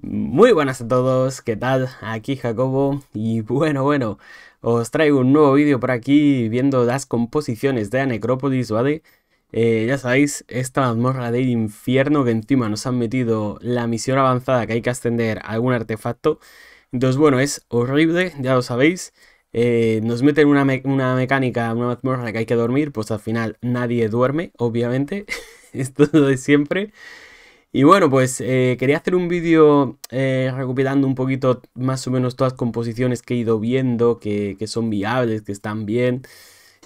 Muy buenas a todos, ¿qué tal? Aquí Jacobo y bueno, bueno, os traigo un nuevo vídeo por aquí viendo las composiciones de la necrópolis, ¿vale? Eh, ya sabéis, esta mazmorra del infierno que encima nos han metido la misión avanzada que hay que ascender a algún artefacto. Entonces bueno, es horrible, ya lo sabéis. Eh, nos meten una, una mecánica, una mazmorra que hay que dormir, pues al final nadie duerme, obviamente. es todo de siempre. Y bueno, pues eh, quería hacer un vídeo eh, recopilando un poquito más o menos todas las composiciones que he ido viendo, que, son viables, que están bien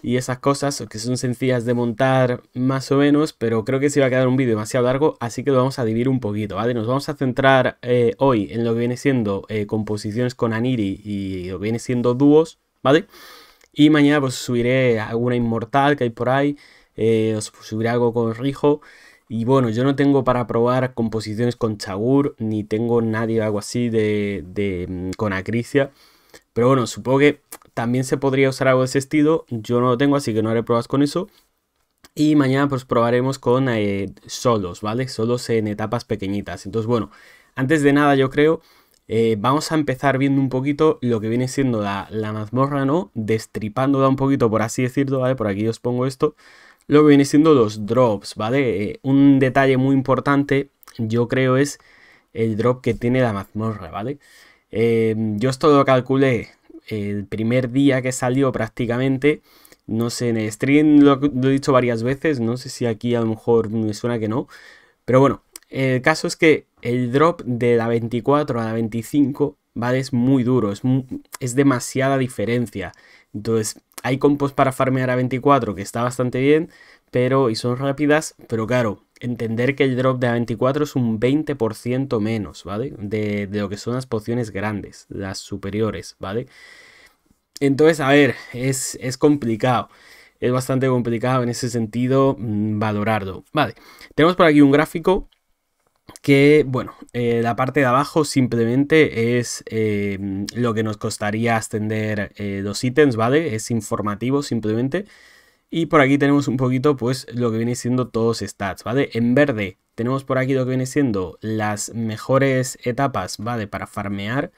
y esas cosas, que son sencillas de montar más o menos, pero creo que se va a quedar un vídeo demasiado largo, así que lo vamos a dividir un poquito, ¿vale? Nos vamos a centrar eh, hoy en lo que viene siendo composiciones con Aniri y lo que viene siendo dúos, ¿vale? Y mañana pues subiré alguna inmortal que hay por ahí, os subiré algo con Rijo. Y bueno, yo no tengo para probar composiciones con Chagur, ni tengo nadie algo así de, mm, con Acrisia. Pero bueno, supongo que también se podría usar algo de ese estilo. Yo no lo tengo, así que no haré pruebas con eso. Y mañana pues probaremos con eh, solos, ¿vale? Solos en etapas pequeñitas. Entonces bueno, antes de nada yo creo, eh, vamos a empezar viendo un poquito lo que viene siendo la, la mazmorra, ¿no? Destripándola un poquito, por así decirlo, ¿vale? Por aquí os pongo esto lo que viene siendo los drops, ¿vale? Eh, un detalle muy importante, yo creo, es el drop que tiene la mazmorra, ¿vale? Eh, yo esto lo calculé el primer día que salió prácticamente. No sé, en el stream lo, he dicho varias veces, no sé si aquí a lo mejor me suena que no. Pero bueno, el caso es que el drop de la 24 a la 25, ¿vale? Es muy duro, es, es demasiada diferencia. Entonces, hay compos para farmear a 24 que está bastante bien, pero y son rápidas, pero claro, entender que el drop de a 24 es un 20% menos, ¿vale? De, lo que son las pociones grandes, las superiores, ¿vale? Entonces, a ver, es, es complicado. Es bastante complicado en ese sentido mm, valorarlo. Vale, tenemos por aquí un gráfico que, bueno, eh, la parte de abajo simplemente es em, lo que nos costaría ascender eh, los ítems, ¿vale? Es informativo simplemente. Y por aquí tenemos un poquito, pues, lo que viene siendo todos stats, ¿vale? En verde tenemos por aquí lo que viene siendo las mejores etapas, ¿vale? Para farmear,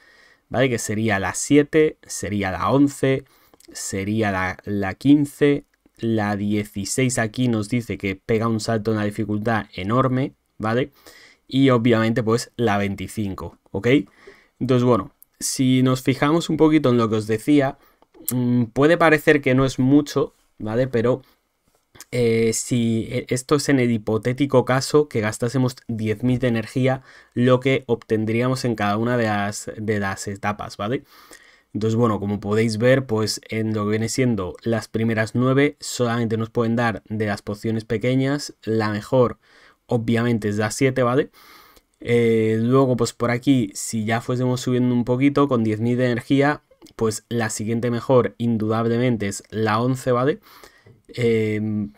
¿vale? Que sería la 7, sería la 11, sería la, la 15, la 16 aquí nos dice que pega un salto en la dificultad enorme, ¿vale? Y obviamente pues la 25, ¿ok? Entonces bueno, si nos fijamos un poquito en lo que os decía, mm, puede parecer que no es mucho, ¿vale? Pero eh, si e, esto es en el hipotético caso que gastásemos 10.000 de energía, lo que obtendríamos en cada una de las, de las etapas, ¿vale? Entonces, bueno, como podéis ver, pues en lo que viene siendo las primeras 9 solamente nos pueden dar de las pociones pequeñas, la mejor obviamente es la 7, ¿vale? Eh, luego, pues por aquí, si ya fuésemos subiendo un poquito con 10.000 de energía, pues la siguiente mejor, indudablemente, es la 11, ¿vale? Em,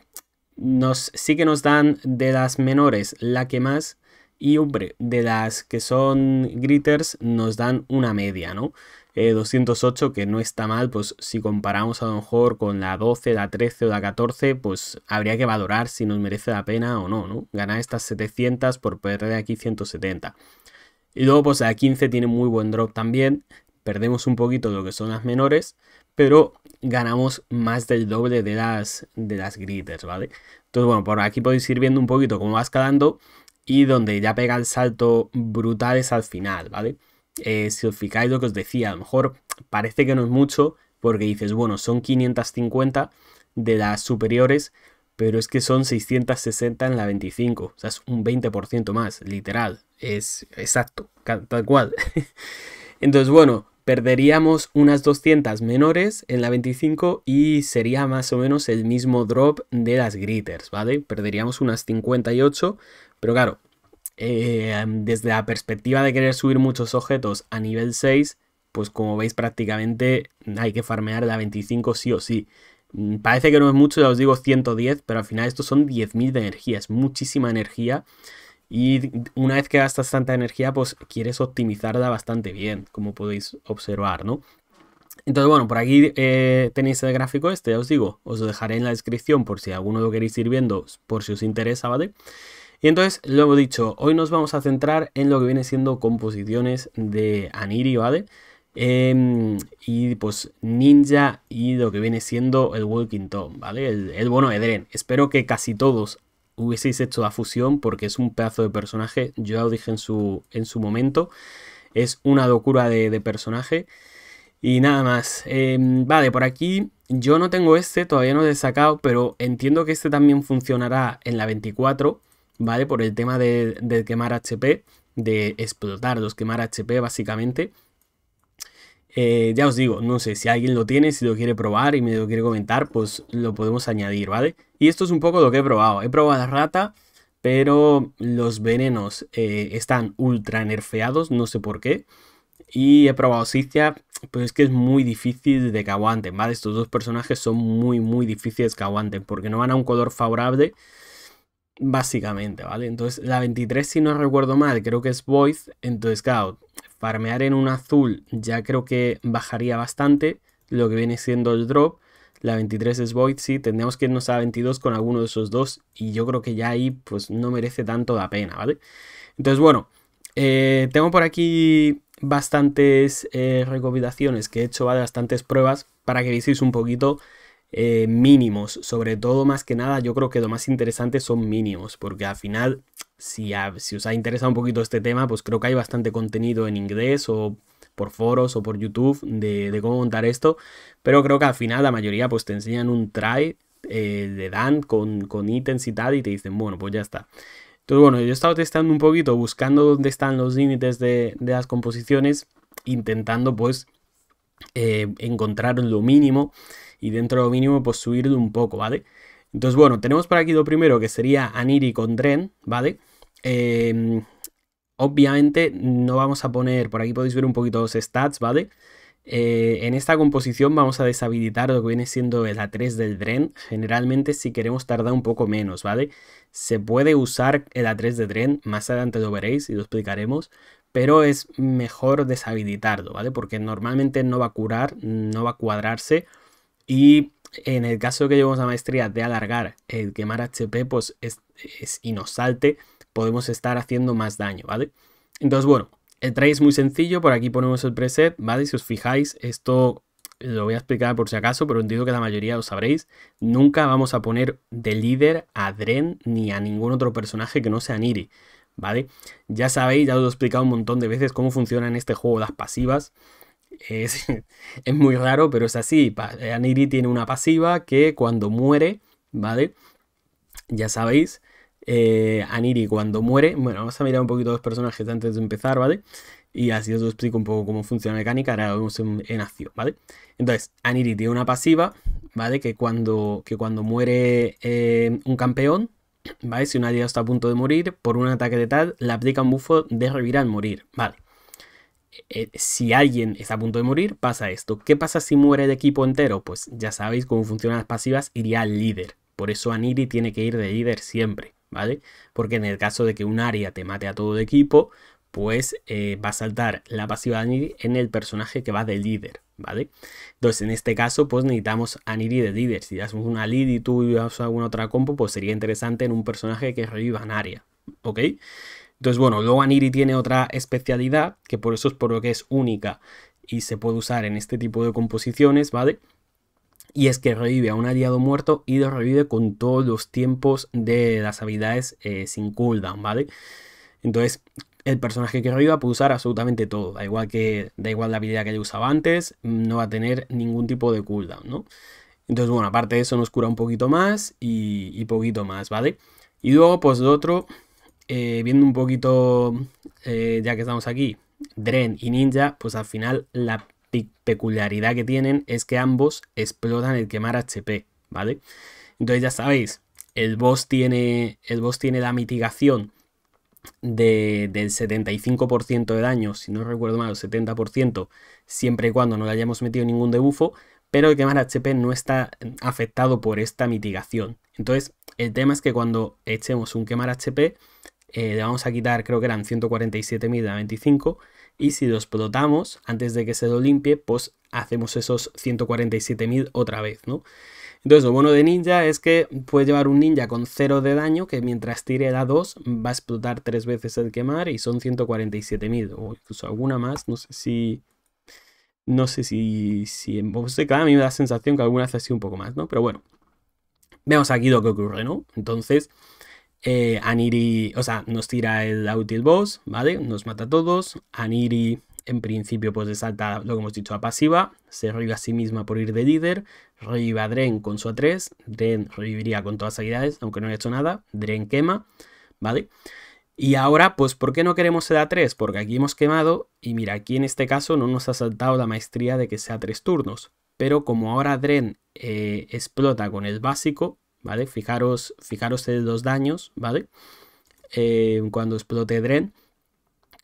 nos, sí que nos dan de las menores la que más. Y hombre, de las que son gritters nos dan una media, ¿no? 208, eh, que no está mal, pues si comparamos a lo mejor con la 12, la 13 o la 14, pues habría que valorar si nos merece la pena o no, ¿no? Ganar estas 700 por perder aquí 170. Y luego pues la 15 tiene muy buen drop también, perdemos un poquito lo que son las menores, pero ganamos más del doble de las, de las gritters, ¿vale? Entonces bueno, por aquí podéis ir viendo un poquito cómo va escalando y donde ya pega el salto brutal es al final, ¿vale? Eh, si os fijáis lo que os decía, a lo mejor parece que no es mucho, porque dices, bueno, son 550 de las superiores, pero es que son 660 en la 25, o sea, es un 20% más, literal, es exacto, tal cual. Entonces, bueno, perderíamos unas 200 menores en la 25 y sería más o menos el mismo drop de las gritters, ¿vale? Perderíamos unas 58, pero claro, eh, desde la perspectiva de querer subir muchos objetos a nivel 6, pues como veis prácticamente hay que farmear la 25 sí o sí. Mm, parece que no es mucho, ya os digo 110, pero al final estos son 10.000 de energía, es muchísima energía. Y una vez que gastas tanta energía, pues quieres optimizarla bastante bien, como podéis observar, ¿no? Entonces, bueno, por aquí eh, tenéis el gráfico este, ya os digo, os lo dejaré en la descripción por si alguno lo queréis ir viendo, por si os interesa, ¿vale? Y entonces, lo dicho, hoy nos vamos a centrar en lo que viene siendo composiciones de Aniri, ¿vale? Em, y pues Ninja y lo que viene siendo el Walking Tom, ¿vale? El, el bono de Dren. Espero que casi todos hubieseis hecho la fusión porque es un pedazo de personaje. Yo ya lo dije en su, en su momento. Es una locura de, personaje. Y nada más. Em, vale, por aquí yo no tengo este, todavía no lo he sacado, pero entiendo que este también funcionará en la 24, ¿vale? Por el tema de, quemar HP, de explotar los quemar HP básicamente. Eh, ya os digo, no sé, si alguien lo tiene, si lo quiere probar y me lo quiere comentar, pues lo podemos añadir, ¿vale? Y esto es un poco lo que he probado. He probado la rata, pero los venenos eh, están ultra nerfeados, no sé por qué. Y he probado Sicia, pues es que es muy difícil de que aguanten, ¿vale? Estos dos personajes son muy, muy difíciles que aguanten, porque no van a un color favorable, básicamente, ¿vale? Entonces, la 23, si no recuerdo mal, creo que es Void, entonces, claro, farmear en un azul ya creo que bajaría bastante lo que viene siendo el drop. La 23 es Void, sí, tendríamos que irnos a 22 con alguno de esos dos y yo creo que ya ahí pues no merece tanto la pena, ¿vale? Entonces, bueno, eh, tengo por aquí bastantes eh, recopilaciones que he hecho, ¿vale? Bastantes pruebas para que veáis un poquito eh, mínimos. Sobre todo, más que nada, yo creo que lo más interesante son mínimos, porque al final si, os ha interesado un poquito este tema, pues creo que hay bastante contenido en inglés o por foros o por YouTube de, cómo montar esto. Pero creo que al final la mayoría pues te enseñan un try eh, de Dan con, con ítems y tal y te dicen, bueno, pues ya está. Entonces, bueno, yo he estado testando un poquito, buscando dónde están los límites de, las composiciones, intentando pues eh, encontrar lo mínimo y dentro de lo mínimo pues subirlo un poco, ¿vale? Entonces, bueno, tenemos por aquí lo primero que sería Aniri con Dren, ¿vale? Em, obviamente no vamos a poner, por aquí podéis ver un poquito los stats, ¿vale? Eh, en esta composición vamos a deshabilitar lo que viene siendo el A3 del Dren. Generalmente si queremos tardar un poco menos, ¿vale? Se puede usar el A3 de Dren, más adelante lo veréis y lo explicaremos. Pero es mejor deshabilitarlo, ¿vale? Porque normalmente no va a curar, no va a cuadrarse. Y en el caso que llevemos la maestría de alargar el quemar HP, pues es, y nos salte, podemos estar haciendo más daño, ¿vale? Entonces, bueno, el try es muy sencillo, por aquí ponemos el preset, ¿vale? Si os fijáis, esto lo voy a explicar por si acaso, pero entiendo que la mayoría lo sabréis. Nunca vamos a poner de líder a Dren ni a ningún otro personaje que no sea Niri, ¿vale? Ya sabéis, ya os lo he explicado un montón de veces cómo funcionan en este juego las pasivas. Es, muy raro, pero es así. Aniri tiene una pasiva que cuando muere, ¿vale? Ya sabéis, eh, Aniri cuando muere, bueno, vamos a mirar un poquito los personajes antes de empezar, ¿vale? Y así os explico un poco cómo funciona la mecánica, ahora lo vemos en, acción, ¿vale? Entonces, Aniri tiene una pasiva, ¿vale? Que cuando, que cuando muere eh, un campeón, ¿vale? Si un aliado está a punto de morir, por un ataque de tal, le aplica un bufo de revivir al morir, ¿vale? Eh, si alguien está a punto de morir, pasa esto. ¿Qué pasa si muere el equipo entero? Pues ya sabéis cómo funcionan las pasivas, iría al líder. Por eso Aniri tiene que ir de líder siempre, ¿vale? Porque en el caso de que un área te mate a todo el equipo, pues eh, va a saltar la pasiva de Aniri en el personaje que va de líder, ¿vale? Entonces, en este caso, pues necesitamos Aniri de líder. Si das una lead y tú llevas alguna otra compo, pues sería interesante en un personaje que reviva en área, ¿ok? Entonces, bueno, luego Aniri tiene otra especialidad, que por eso es por lo que es única y se puede usar en este tipo de composiciones, ¿vale? Y es que revive a un aliado muerto y lo revive con todos los tiempos de las habilidades eh, sin cooldown, ¿vale? Entonces, el personaje que reviva puede usar absolutamente todo. Da igual que da igual la habilidad que haya usado antes, no va a tener ningún tipo de cooldown, ¿no? Entonces, bueno, aparte de eso nos cura un poquito más y, y poquito más, ¿vale? Y luego, pues lo otro eh, viendo un poquito, eh, ya que estamos aquí, Dren y Ninja, pues al final la peculiaridad que tienen es que ambos explotan el quemar HP, ¿vale? Entonces ya sabéis, el boss tiene, el boss tiene la mitigación de, del 75% de daño, si no recuerdo mal, el 70%, siempre y cuando no le hayamos metido ningún debufo, pero el quemar HP no está afectado por esta mitigación. Entonces, el tema es que cuando echemos un quemar HP, eh, le vamos a quitar, creo que eran 147.000 de 25. Y si lo explotamos antes de que se lo limpie, pues hacemos esos 147.000 otra vez, ¿no? Entonces, lo bueno de ninja es que puede llevar un ninja con 0 de daño que mientras tire la 2 va a explotar 3 veces el quemar y son 147.000 o incluso alguna más. No sé si... No sé si, si en cada a mí me da la sensación que alguna hace así un poco más, ¿no? Pero bueno, Vemos aquí lo que ocurre, ¿no? Entonces, eh, Aniri, o sea, nos tira el Outil Boss, ¿vale? Nos mata a todos. Aniri, en principio, pues le salta lo que hemos dicho a pasiva. Se revive a sí misma por ir de líder. Revive a Dren con su A3. Dren reviviría con todas las habilidades, aunque no haya hecho nada. Dren quema, ¿vale? Y ahora, pues, ¿por qué no queremos el A3? Porque aquí hemos quemado y mira, aquí en este caso no nos ha saltado la maestría de que sea tres turnos. Pero como ahora Dren eh, explota con el básico, ¿vale? Fijaros, fijaros los daños, ¿vale? Eh, cuando explote Dren,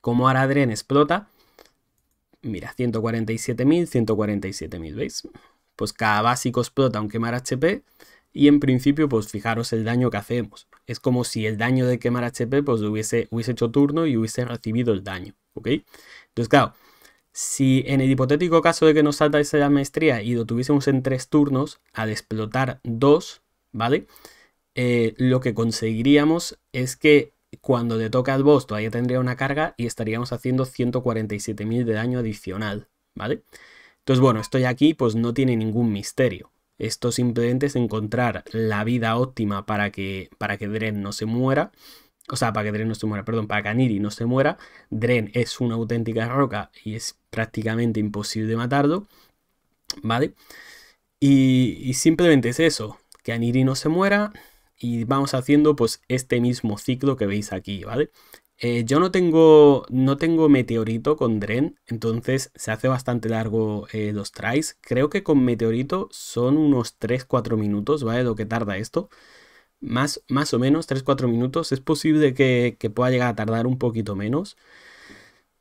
como ahora Dren explota, mira, 147.000, 147.000, ¿veis? Pues cada básico explota aunque quemar HP y en principio, pues fijaros el daño que hacemos. Es como si el daño de quemar HP, pues hubiese, hubiese hecho turno y hubiese recibido el daño, ¿ok? Entonces, claro, si en el hipotético caso de que nos salta esa maestría y lo tuviésemos en tres turnos, al explotar dos, ¿vale? Eh, lo que conseguiríamos es que cuando le toca al boss todavía tendría una carga y estaríamos haciendo 147.000 de daño adicional, ¿vale? Entonces, bueno, esto ya aquí pues no tiene ningún misterio. Esto simplemente es encontrar la vida óptima para que, para que Dren no se muera o sea, para que Dren no se muera, perdón, para que Aniri no se muera. Dren es una auténtica roca y es prácticamente imposible matarlo. ¿Vale? Y, simplemente es eso, que Aniri no se muera y vamos haciendo pues este mismo ciclo que veis aquí, ¿vale? Eh, yo no tengo, no tengo meteorito con Dren, entonces se hace bastante largo eh, los tries. Creo que con meteorito son unos 3-4 minutos, ¿vale? Lo que tarda esto más, más o menos 3-4 minutos. Es posible que, pueda llegar a tardar un poquito menos.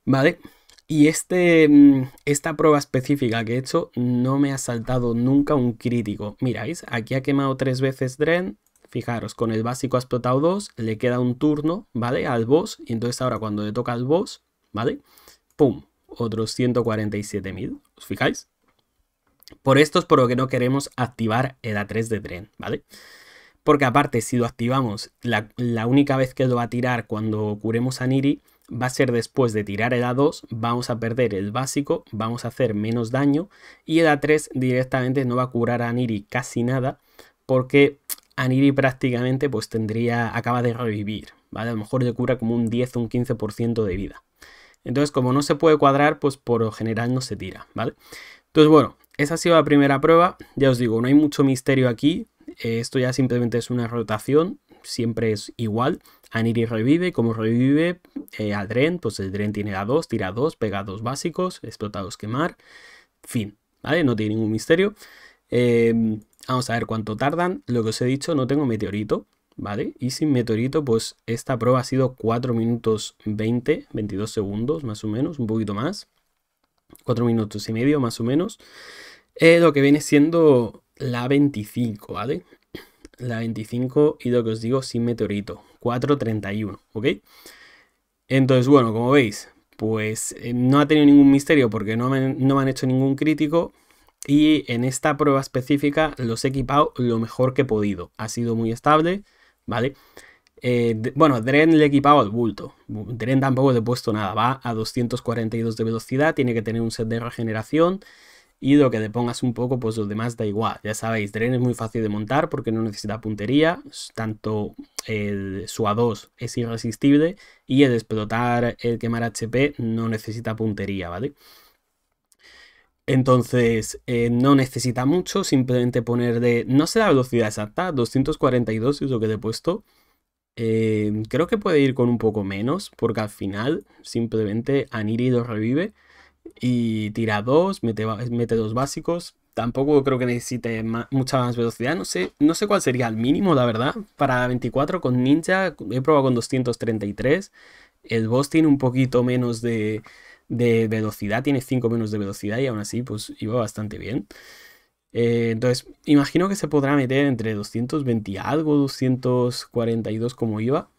¿Vale? Y este, mm, esta prueba específica que he hecho no me ha saltado nunca un crítico. Miráis, aquí ha quemado tres veces Dren. Fijaros, con el básico ha explotado dos. Le queda un turno, ¿vale? Al boss. Y entonces ahora cuando le toca al boss, ¿vale? ¡Pum! Otros 147.000. ¿Os fijáis? Por esto es por lo que no queremos activar el A3 de Dren, ¿vale? Porque aparte, si lo activamos, la, única vez que lo va a tirar cuando curemos a Niri va a ser después de tirar el A2, vamos a perder el básico, vamos a hacer menos daño y el A3 directamente no va a curar a Niri casi nada porque Aniri prácticamente pues tendría, acaba de revivir, ¿vale? A lo mejor le cura como un 10 o un 15% de vida. Entonces como no se puede cuadrar, pues por lo general no se tira, ¿vale? Entonces bueno, esa ha sido la primera prueba, ya os digo, no hay mucho misterio aquí, esto ya simplemente es una rotación, siempre es igual. Aniri revive, como revive eh, al Dren, pues el Dren tiene a 2, tira 2, pega 2 básicos, explotados quemar, fin, ¿vale? No tiene ningún misterio. Em, vamos a ver cuánto tardan. Lo que os he dicho, no tengo meteorito, ¿vale? Y sin meteorito, pues esta prueba ha sido 4 minutos 20, 22 segundos más o menos, un poquito más. 4 minutos y medio más o menos. Eh, lo que viene siendo la 25, ¿vale? La 25 y lo que os digo sin meteorito, 4.31, ¿ok? Entonces, bueno, como veis, pues eh, no ha tenido ningún misterio porque no me, no me han hecho ningún crítico. Y en esta prueba específica los he equipado lo mejor que he podido. Ha sido muy estable, ¿vale? Eh, bueno, Dren le he equipado al bulto. Dren tampoco le he puesto nada. Va a 242 de velocidad, tiene que tener un set de regeneración y lo que le pongas un poco, pues lo demás da igual. Ya sabéis, Dren es muy fácil de montar porque no necesita puntería. Tanto el, su A2 es irresistible y el explotar el quemar HP no necesita puntería, ¿vale? Entonces, eh, no necesita mucho, simplemente poner de... No sé la velocidad exacta, 242 es lo que le he puesto. Eh, creo que puede ir con un poco menos, porque al final simplemente Aniri lo revive y tira dos, mete, mete dos básicos. Tampoco creo que necesite mucha más velocidad. No sé, no sé cuál sería el mínimo, la verdad. Para 24 con Ninja he probado con 233. El boss tiene un poquito menos de, de velocidad, tiene 5 menos de velocidad y aún así pues iba bastante bien. Eh, entonces, imagino que se podrá meter entre 220 y algo, 242 como iba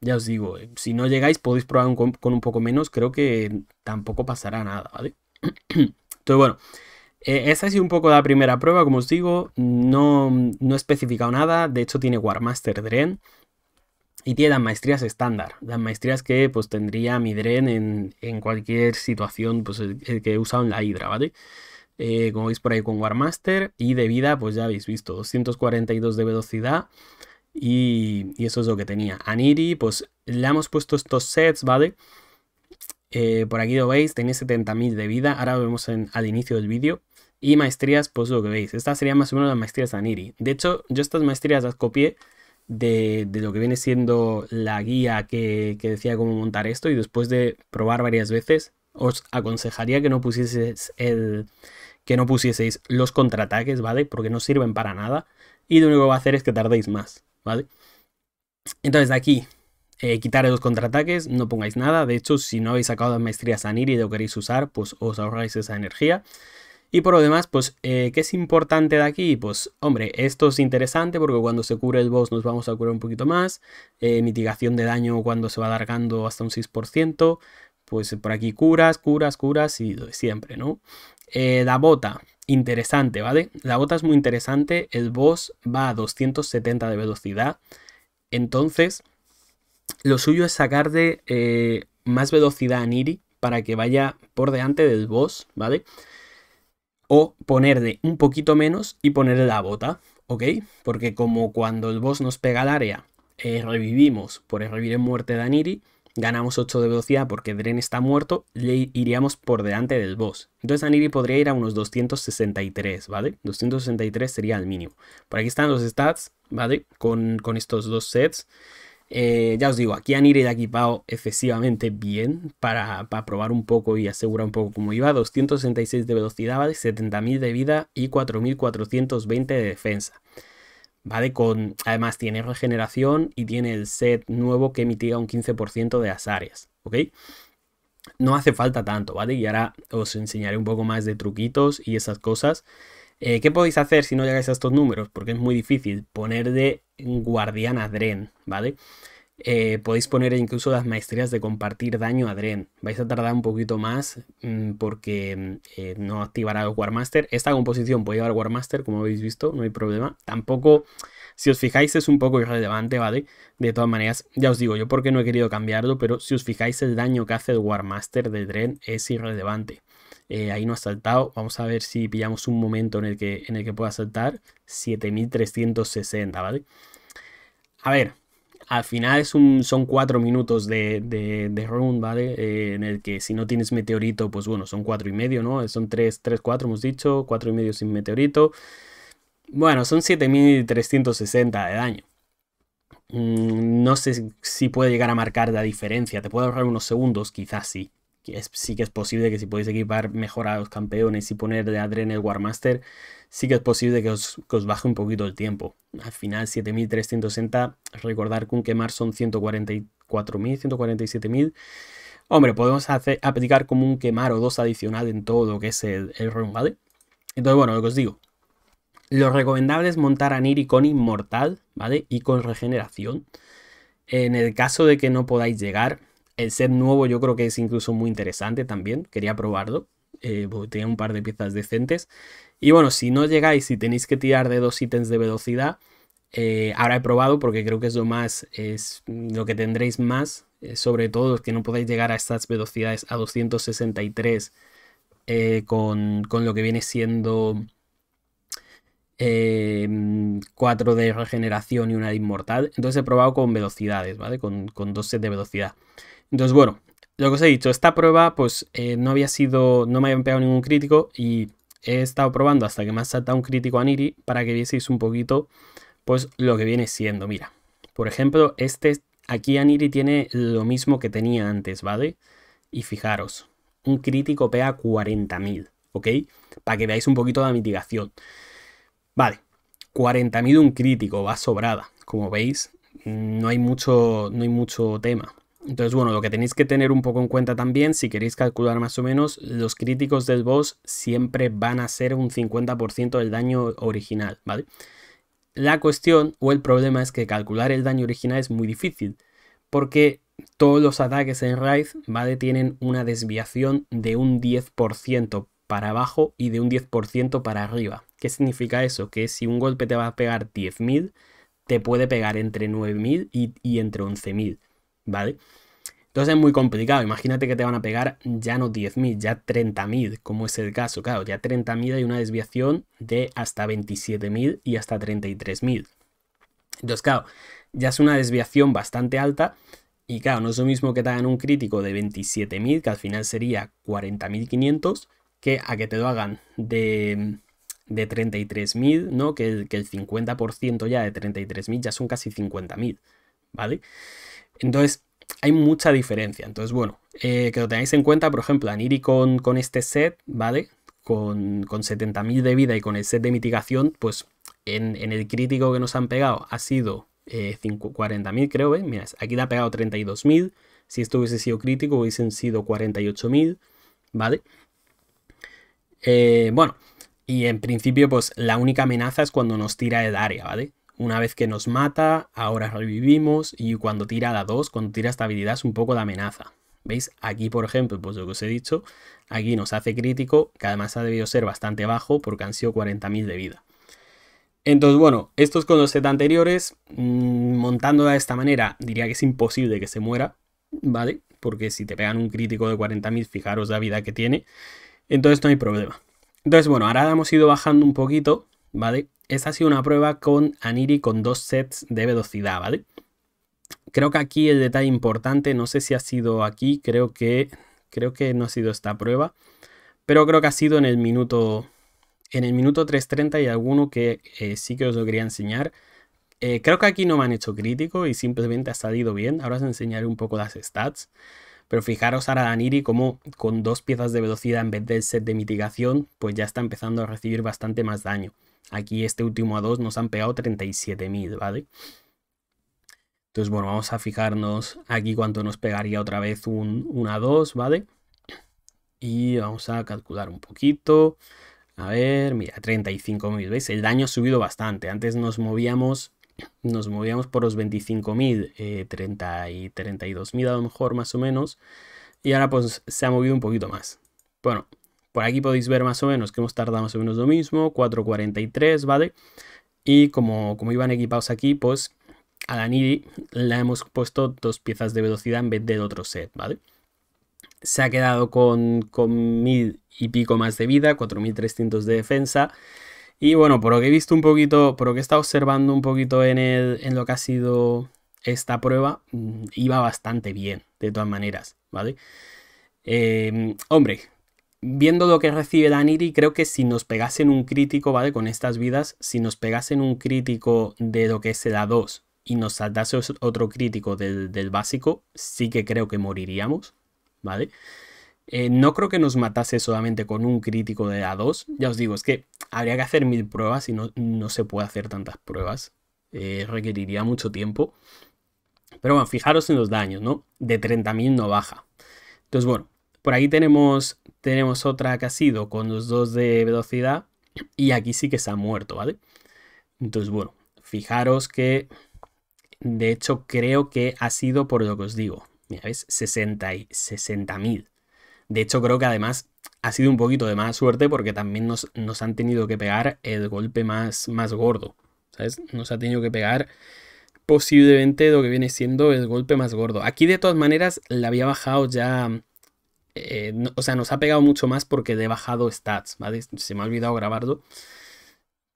ya os digo, eh, si no llegáis podéis probar con un poco menos, creo que tampoco pasará nada, ¿vale? Entonces, bueno, Eh, esta ha sido un poco la primera prueba, como os digo, no, no he especificado nada, de hecho tiene Warmaster Dren y tiene las maestrías estándar, las maestrías que pues tendría mi Dren en, cualquier situación pues, que he usado en la Hydra, ¿vale? Eh, como veis por ahí con Warmaster y de vida pues ya habéis visto, 242 de velocidad y, eso es lo que tenía. A Niri pues le hemos puesto estos sets, ¿vale? Eh, por aquí lo veis, tiene 70.000 de vida, ahora lo vemos al inicio del vídeo. Y maestrías, pues lo que veis. Estas serían más o menos las maestrías de Aniri. De hecho, yo estas maestrías las copié de, lo que viene siendo la guía que, decía cómo montar esto. Y después de probar varias veces, os aconsejaría que no pusieseis el. Que no pusieseis los contraataques, ¿vale? Porque no sirven para nada. Y lo único que va a hacer es que tardéis más, ¿vale? Entonces aquí, eh, quitar los contraataques, no pongáis nada. De hecho, si no habéis sacado las maestrías Aniri y lo queréis usar, pues os ahorráis esa energía. Y por lo demás, pues, eh, ¿qué es importante de aquí? Pues, hombre, esto es interesante porque cuando se cure el boss nos vamos a curar un poquito más. Eh, mitigación de daño cuando se va alargando hasta un 6%. Pues por aquí curas, curas, curas y siempre, ¿no? Eh, la bota, interesante, ¿vale? La bota es muy interesante. El boss va a 270 de velocidad. Entonces, lo suyo es sacar de más velocidad a Niri para que vaya por delante del boss, ¿vale? o ponerle un poquito menos y ponerle la bota, ¿ok? Porque como cuando el boss nos pega al área, eh, revivimos por el revivir en muerte de Aniri, ganamos 8 de velocidad porque Dren está muerto, le iríamos por delante del boss. Entonces Aniri podría ir a unos 263, ¿vale? 263 sería el mínimo. Por aquí están los stats, ¿vale? Con, con estos dos sets. Eh, ya os digo, aquí han ido equipado excesivamente bien para, probar un poco y asegurar un poco cómo iba. 266 de velocidad, ¿vale? 70.000 de vida y 4.420 de defensa. ¿Vale? Con, además tiene regeneración y tiene el set nuevo que mitiga un 15% de las áreas. ¿Ok? No hace falta tanto, ¿vale? Y ahora os enseñaré un poco más de truquitos y esas cosas. Eh, ¿Qué podéis hacer si no llegáis a estos números? Porque es muy difícil poner de guardián a Dren, ¿vale? Eh, podéis poner incluso las maestrías de compartir daño a Dren. Vais a tardar un poquito más mm, porque mm, eh, no activará el Warmaster. Esta composición puede llevar Warmaster, como habéis visto, no hay problema. Tampoco, si os fijáis, es un poco irrelevante, ¿vale? De todas maneras, ya os digo yo porque no he querido cambiarlo, pero si os fijáis, el daño que hace el Warmaster de Dren es irrelevante. Eh, ahí no ha saltado. Vamos a ver si pillamos un momento en el que, en el que pueda saltar. 7360, ¿vale? A ver, al final es un, son 4 minutos de, de, run, ¿vale? Eh, en el que si no tienes meteorito, pues bueno, son 4 y medio, ¿no? Son 3, 3, 4, hemos dicho, 4 y medio sin meteorito. Bueno, son 7360 de daño. Mm, no sé si puede llegar a marcar la diferencia. Te puede ahorrar unos segundos, quizás sí sí que es posible que si podéis equipar mejor a los campeones y ponerle a Dren el Warmaster, sí que es posible que os, baje un poquito el tiempo. Al final 7360, recordar que un quemar son 144.000, 147.000. Hombre, podemos hacer, aplicar como un quemar o dos adicional en todo lo que es el, el run, ¿vale? Entonces, bueno, lo que os digo. Lo recomendable es montar a Niri con inmortal, ¿vale? Y con regeneración. En el caso de que no podáis llegar, el set nuevo yo creo que es incluso muy interesante también. Quería probarlo. Eh, tenía un par de piezas decentes. Y bueno, si no llegáis y tenéis que tirar de dos ítems de velocidad, eh, ahora he probado porque creo que es lo más, es lo que tendréis más, eh, sobre todo los que no podáis llegar a estas velocidades a 263 con, con, lo que viene siendo 4 de regeneración y una de inmortal. Entonces he probado con velocidades, ¿vale? Con, con dos sets de velocidad. Entonces, bueno, lo que os he dicho, esta prueba pues eh, no había sido, no me habían pegado ningún crítico y he estado probando hasta que me ha saltado un crítico a Niri para que vieseis un poquito pues lo que viene siendo. Mira, por ejemplo, este aquí a Niri tiene lo mismo que tenía antes, ¿vale? Y fijaros, un crítico pega 40.000, ¿ok? Para que veáis un poquito la mitigación. Vale, 40.000 un crítico, va sobrada. Como veis, no hay mucho, no hay mucho tema. Entonces, bueno, lo que tenéis que tener un poco en cuenta también, si queréis calcular más o menos, los críticos del boss siempre van a ser un 50% del daño original, ¿vale? La cuestión o el problema es que calcular el daño original es muy difícil, porque todos los ataques en Raid, ¿vale? Tienen una desviación de un 10%, para abajo y de un 10% para arriba. ¿Qué significa eso? Que si un golpe te va a pegar 10.000, te puede pegar entre 9.000 y, y entre 11.000, ¿vale? Entonces es muy complicado. Imagínate que te van a pegar ya no 10.000, ya 30.000, como es el caso. Claro, ya 30.000 hay una desviación de hasta 27.000 y hasta 33.000. Entonces, claro, ya es una desviación bastante alta. Y claro, no es lo mismo que te hagan un crítico de 27.000, que al final sería 40.500, que a que te lo hagan de, de 33.000, ¿no? Que el, que el 50% ya de 33.000 ya son casi 50.000, ¿vale? Entonces, hay mucha diferencia. Entonces, bueno, eh, que lo tengáis en cuenta, por ejemplo, Aniri con, con este set, ¿vale? Con, con 70.000 de vida y con el set de mitigación, pues en, el crítico que nos han pegado ha sido eh, 40.000, creo, ¿ves? Mira, aquí le ha pegado 32.000. Si esto hubiese sido crítico, hubiesen sido 48.000, ¿vale? Eh, bueno, y en principio, pues la única amenaza es cuando nos tira el área, ¿vale? Una vez que nos mata, ahora revivimos y cuando tira la 2, cuando tira esta habilidad es un poco de amenaza. ¿Veis? Aquí, por ejemplo, pues lo que os he dicho, aquí nos hace crítico, que además ha debido ser bastante bajo porque han sido 40.000 de vida. Entonces, bueno, estos con los set anteriores, mmm, montando de esta manera, diría que es imposible que se muera, ¿vale? Porque si te pegan un crítico de 40.000, fijaros la vida que tiene. Entonces no hay problema. Entonces, bueno, ahora hemos ido bajando un poquito, ¿vale? Esta ha sido una prueba con Aniri con dos sets de velocidad, ¿vale? Creo que aquí el detalle importante, no sé si ha sido aquí, creo que, creo que no ha sido esta prueba, pero creo que ha sido en el minuto, en el minuto 3.30 y alguno que eh, sí que os lo quería enseñar. Eh, creo que aquí no me han hecho crítico y simplemente ha salido bien. Ahora os enseñaré un poco las stats. Pero fijaros ahora Aniri como con dos piezas de velocidad en vez del set de mitigación, pues ya está empezando a recibir bastante más daño. Aquí este último a 2 nos han pegado 37.000, ¿vale? Entonces, bueno, vamos a fijarnos aquí cuánto nos pegaría otra vez un, un A2, ¿vale? Y vamos a calcular un poquito. A ver, mira, 35.000, ¿veis? El daño ha subido bastante. Antes nos movíamos, nos movíamos por los 25.000, eh, 30 y 32.000 a lo mejor más o menos. Y ahora pues se ha movido un poquito más. Bueno, por aquí podéis ver más o menos que hemos tardado más o menos lo mismo, 4.43, ¿vale? Y como, como iban equipados aquí, pues a la Niri le hemos puesto dos piezas de velocidad en vez del otro set, ¿vale? Se ha quedado con, con mil y pico más de vida, 4.300 de defensa. Y bueno, por lo que he visto un poquito, por lo que he estado observando un poquito en, el, en lo que ha sido esta prueba, mm, iba bastante bien, de todas maneras, ¿vale? Eh, hombre, viendo lo que recibe Daniri, creo que si nos pegasen un crítico, ¿vale? Con estas vidas, si nos pegasen un crítico de lo que es el A2 y nos saltase otro crítico del, básico, sí que creo que moriríamos, ¿vale? Eh, no creo que nos matase solamente con un crítico de A2. Ya os digo, es que habría que hacer mil pruebas y no, no se puede hacer tantas pruebas. Eh, requeriría mucho tiempo. Pero bueno, fijaros en los daños, ¿no? De 30.000 no baja. Entonces, bueno, por ahí tenemos, tenemos otra que ha sido con los dos de velocidad y aquí sí que se ha muerto, ¿vale? Entonces, bueno, fijaros que de hecho creo que ha sido por lo que os digo. Mira, ¿ves? 60 mil. De hecho, creo que además ha sido un poquito de mala suerte porque también nos, nos han tenido que pegar el golpe más, más gordo. ¿Sabes? Nos ha tenido que pegar posiblemente lo que viene siendo el golpe más gordo. Aquí de todas maneras le había bajado ya eh, o sea, nos ha pegado mucho más porque he bajado stats, ¿vale? Se me ha olvidado grabarlo.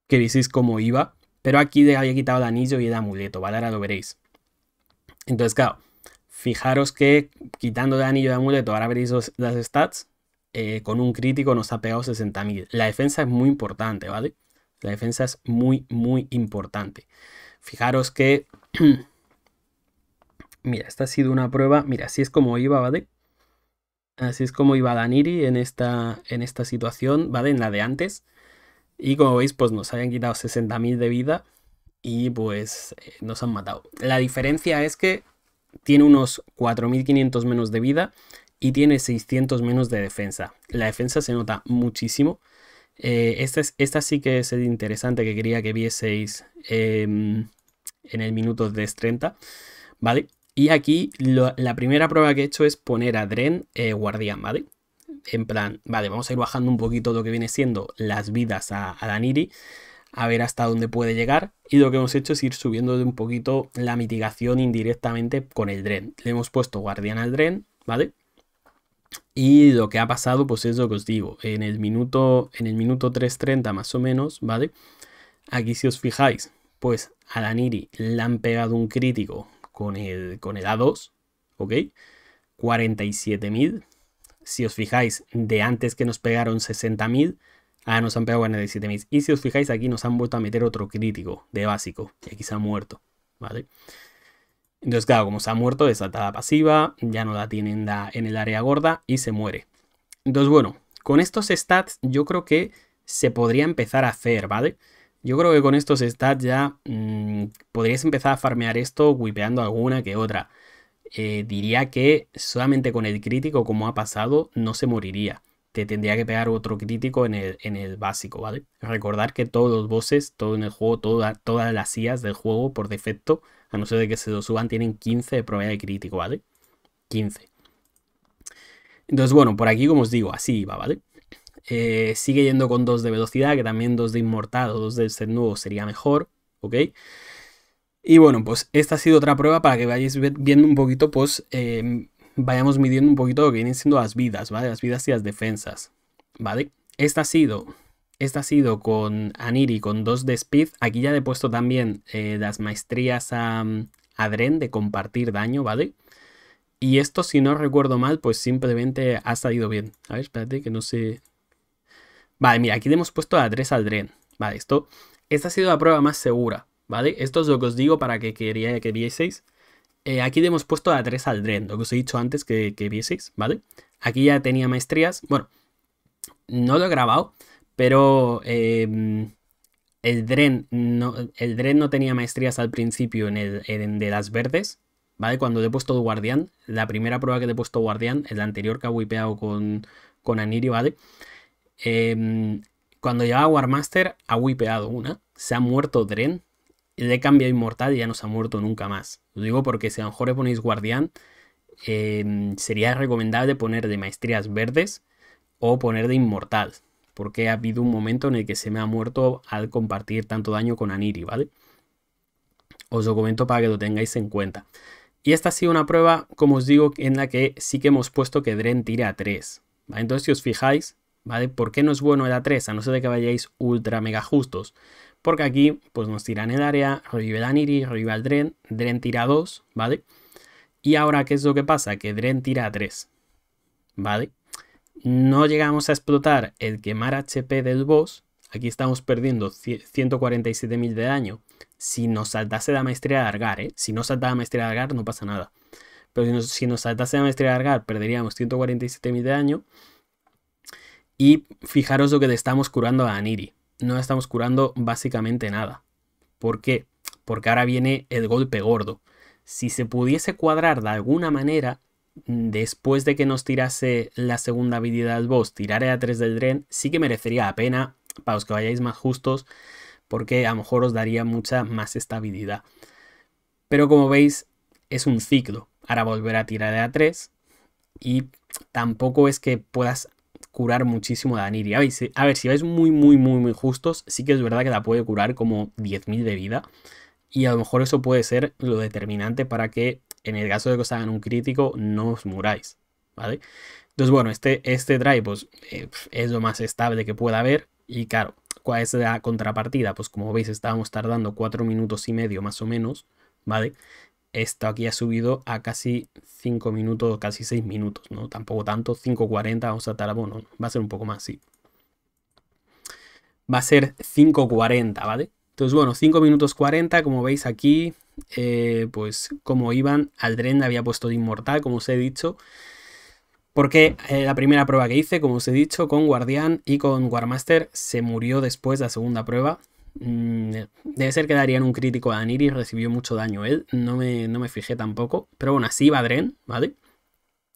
Que vieseis cómo iba. Pero aquí le había quitado el anillo y el amuleto, ¿vale? Ahora lo veréis. Entonces, claro, fijaros que quitando el anillo el amuleto, ahora veréis las stats. Eh, con un crítico nos ha pegado 60.000. La defensa es muy importante, ¿vale? La defensa es muy, muy importante. Fijaros que... Mira, esta ha sido una prueba. Mira, así es como iba, ¿vale? Así es como iba Daniri en esta, en esta situación, ¿vale? En la de antes. Y como veis, pues nos habían quitado 60.000 de vida y pues eh, nos han matado. La diferencia es que tiene unos 4.500 menos de vida y tiene 600 menos de defensa. La defensa se nota muchísimo. Eh, esta, es, esta, sí que es interesante que quería que vieseis em, en el minuto de 30, ¿vale? Y aquí la primera prueba que he hecho es poner a Dren eh, guardián, ¿vale? en plan, vale, vamos a ir bajando un poquito lo que viene siendo las vidas a Daniri, a ver hasta dónde puede llegar. Y lo que hemos hecho es ir subiendo de un poquito la mitigación indirectamente con el Dren. Le hemos puesto guardián al Dren, ¿vale? Y lo que ha pasado, pues es lo que os digo. En el minuto, en el minuto 3.30 más o menos, ¿vale? Aquí si os fijáis, pues a Daniri le han pegado un crítico con el, con el A2, ¿ok? 47.000. Si os fijáis, de antes que nos pegaron 60.000, ahora nos han pegado 47.000. Y si os fijáis, aquí nos han vuelto a meter otro crítico de básico. Y aquí se ha muerto, ¿vale? Entonces, claro, como se ha muerto, desatada pasiva, ya no la tienen en el área gorda y se muere. Entonces, bueno, con estos stats yo creo que se podría empezar a hacer, ¿vale? Yo creo que con estos stats ya mmm, podríais empezar a farmear esto wipeando alguna que otra. Eh, diría que solamente con el crítico, como ha pasado, no se moriría. Te tendría que pegar otro crítico en el, en el básico, ¿vale? Recordar que todos los bosses, todo en el juego, todas las IAs del juego por defecto, a no ser de que se lo suban, tienen 15 de probabilidad de crítico, ¿vale? 15. Entonces, bueno, por aquí, como os digo, así va, ¿vale? Eh, sigue yendo con 2 de velocidad, que también 2 de inmortal o 2 de ser nuevo sería mejor, ¿ok? Y bueno, pues esta ha sido otra prueba para que vayáis viendo un poquito, pues em, vayamos midiendo un poquito lo que vienen siendo las vidas, ¿vale? Las vidas y las defensas, ¿vale? Esta ha sido, esta ha sido con Aniri con 2 de speed. Aquí ya he puesto también eh, las maestrías a, a Dren de compartir daño, ¿vale? Y esto, si no recuerdo mal, pues simplemente ha salido bien. A ver, espérate que no sé... Vale, mira, aquí le hemos puesto a 3 al Dren. Vale, esto... Esta ha sido la prueba más segura. ¿vale? Esto es lo que os digo para que quería que vieseis. Eh, aquí hemos puesto a 3 al Dren, lo que os he dicho antes que, vieseis, ¿vale? Aquí ya tenía maestrías. Bueno, no lo he grabado, pero em, el, Dren no, no tenía maestrías al principio en el de las verdes, ¿vale? Cuando le he puesto guardián, la primera prueba que le he puesto guardián, el anterior que ha wipeado con, con Aniri, ¿vale? Em, cuando llegaba Warmaster ha wipeado una, se ha muerto Dren, le cambia inmortal y ya no se ha muerto nunca más. Lo digo porque si a lo mejor le ponéis guardián, em, sería recomendable poner de maestrías verdes o poner de inmortal. Porque ha habido un momento en el que se me ha muerto al compartir tanto daño con Aniri, ¿vale? Os lo comento para que lo tengáis en cuenta. Y esta ha sido una prueba, como os digo, en la que sí que hemos puesto que Dren tire a 3. Entonces, si os fijáis, ¿vale? ¿Por qué no es bueno el A3? A no ser de que vayáis ultra mega justos. Porque aquí pues nos tiran el área, revive la Niri, revive al Dren, Dren tira 2, ¿vale? Y ahora, ¿qué es lo que pasa? Que Dren tira a 3, ¿vale? No llegamos a explotar el quemar HP del boss. Aquí estamos perdiendo 147.000 de daño. Si nos saltase la maestría de Argar, ¿eh? Si no salta la maestría de Argar, no pasa nada. Pero si nos, si nos saltase la maestría de Argar, perderíamos 147.000 de daño. Y fijaros lo que le estamos curando a Aniri no estamos curando básicamente nada. ¿Por qué? Porque ahora viene el golpe gordo. Si se pudiese cuadrar de alguna manera, después de que nos tirase la segunda habilidad del boss, tirar a 3 del Dren, sí que merecería la pena para los que vayáis más justos, porque a lo mejor os daría mucha más estabilidad. Pero como veis, es un ciclo. Ahora volver a tirar a 3 y tampoco es que puedas curar muchísimo a Daniri. A ver, si, a ver, si vais muy, muy, muy, muy justos, sí que es verdad que la puede curar como 10.000 de vida. Y a lo mejor eso puede ser lo determinante para que en el caso de que os hagan un crítico no os muráis. ¿Vale? Entonces, bueno, este, este drive pues, eh, es lo más estable que pueda haber. Y claro, ¿cuál es la contrapartida? Pues como veis, estábamos tardando 4 minutos y medio más o menos. ¿Vale? Esto aquí ha subido a casi 5 minutos, casi 6 minutos, ¿no? Tampoco tanto, 5.40, vamos a estar, bueno, va a ser un poco más, sí. Va a ser 5.40, ¿vale? Entonces, bueno, 5 minutos 40, como veis aquí, eh, pues como iban, Aldren había puesto de inmortal, como os he dicho. Porque eh, la primera prueba que hice, como os he dicho, con Guardián y con Warmaster, se murió después de la segunda prueba. Mm, debe ser que darían un crítico a Aniri, recibió mucho daño él, no me, no me fijé tampoco. Pero bueno, así va Dren, ¿vale?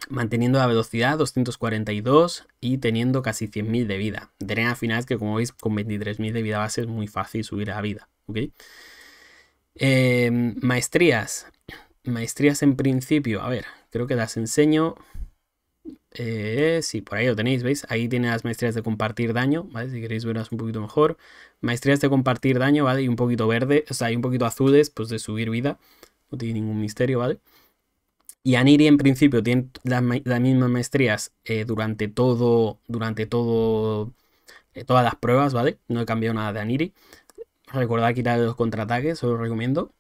Manteniendo la velocidad 242 y teniendo casi 100.000 de vida. Dren al final que como veis con 23.000 de vida base es muy fácil subir a vida, ¿ok? Em, maestrías. Maestrías en principio, a ver, creo que las enseño. Eh, sí, por ahí lo tenéis, ¿veis? Ahí tiene las maestrías de compartir daño, ¿vale? Si queréis verlas un poquito mejor. Maestrías de compartir daño, ¿vale? Y un poquito verde, o sea, hay un poquito azules, pues de subir vida. No tiene ningún misterio, ¿vale? Y Aniri en principio tiene las, mismas maestrías eh, durante todo, durante todo, eh, todas las pruebas, ¿vale? No he cambiado nada de Aniri. Recordad quitar los contraataques, os lo recomiendo.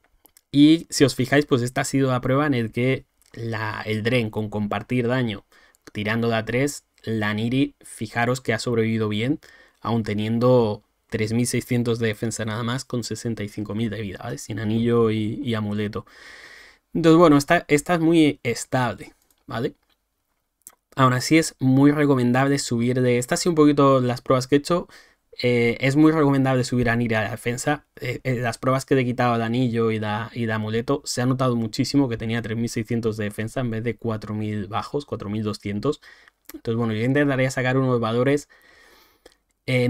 Y si os fijáis, pues esta ha sido la prueba en el que la, el Dren con compartir daño tirando de a 3, la Niri, fijaros que ha sobrevivido bien, aún teniendo 3600 de defensa nada más, con 65.000 de vida, ¿vale? Sin anillo y, amuleto. Entonces, bueno, esta, esta es muy estable, ¿vale? Aún así es muy recomendable subir de... Estas y un poquito las pruebas que he hecho. Eh, es muy recomendable subir a Niri a la defensa. Eh, eh, las pruebas que he quitado de anillo y de, y amuleto se ha notado muchísimo que tenía 3600 de defensa en vez de 4000 bajos, 4200. Entonces, bueno, yo intentaría sacar unos valores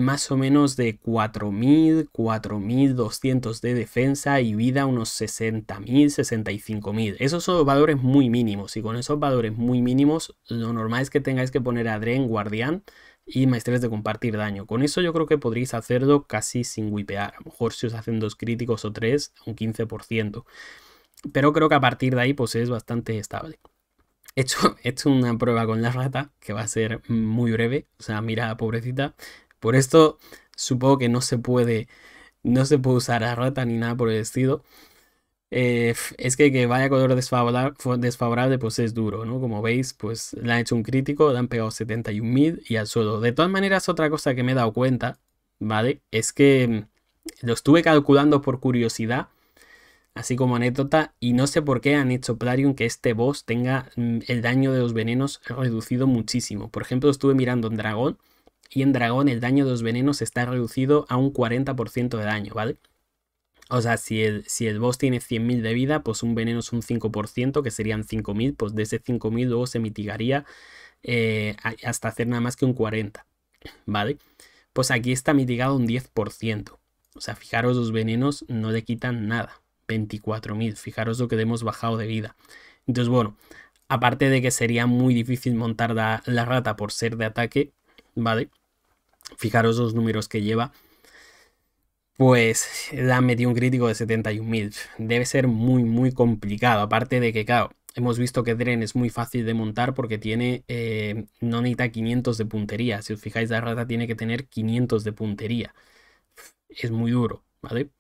más o menos de 4000, 4200 de defensa y vida unos 60.000, 65.000. Esos son valores muy mínimos y con esos valores muy mínimos lo normal es que tengáis que poner a Dren guardián y maestrías de compartir daño. Con eso yo creo que podréis hacerlo casi sin wipear. A lo mejor si os hacen dos críticos o tres, un 15%. Pero creo que a partir de ahí pues es bastante estable. He hecho, he hecho una prueba con la rata que va a ser muy breve. O sea, mira, pobrecita. Por esto supongo que no se puede, no se puede usar a rata ni nada por el estilo. Eh, es que que vaya color desfavorable, pues es duro, ¿no? Como veis, pues le han hecho un crítico, le han pegado 71.000 y al suelo. De todas maneras, otra cosa que me he dado cuenta, ¿vale? Es que mm, lo estuve calculando por curiosidad, así como anécdota, y no sé por qué han hecho Plarium que este boss tenga mm, el daño de los venenos reducido muchísimo. Por ejemplo, estuve mirando en Dragón, y en Dragón el daño de los venenos está reducido a un 40% de daño, ¿vale? O sea, si el, si el boss tiene 100.000 de vida, pues un veneno es un 5%, que serían 5.000, pues de ese 5.000 luego se mitigaría eh, hasta hacer nada más que un 40, ¿vale? Pues aquí está mitigado un 10%. O sea, fijaros, los venenos no le quitan nada. 24.000, fijaros lo que le hemos bajado de vida. Entonces, bueno, aparte de que sería muy difícil montar la, la rata por ser de ataque, ¿vale? Fijaros los números que lleva pues han metido un crítico de 71.000. Debe ser muy, muy complicado. Aparte de que, claro, hemos visto que Dren es muy fácil de montar porque tiene, eh, no necesita 500 de puntería. Si os fijáis, la rata tiene que tener 500 de puntería. Es muy duro, ¿vale?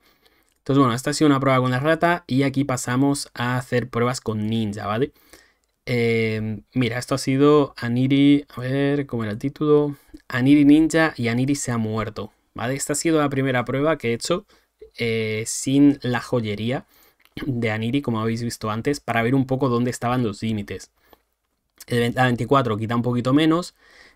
Entonces, bueno, esta ha sido una prueba con la rata y aquí pasamos a hacer pruebas con ninja, ¿vale? Eh, mira, esto ha sido Aniri, a ver, ¿cómo era el título? Aniri Ninja y Aniri se ha muerto. Esta ha sido la primera prueba que he hecho eh, sin la joyería de Aniri, como habéis visto antes, para ver un poco dónde estaban los límites. La 24 quita un poquito menos.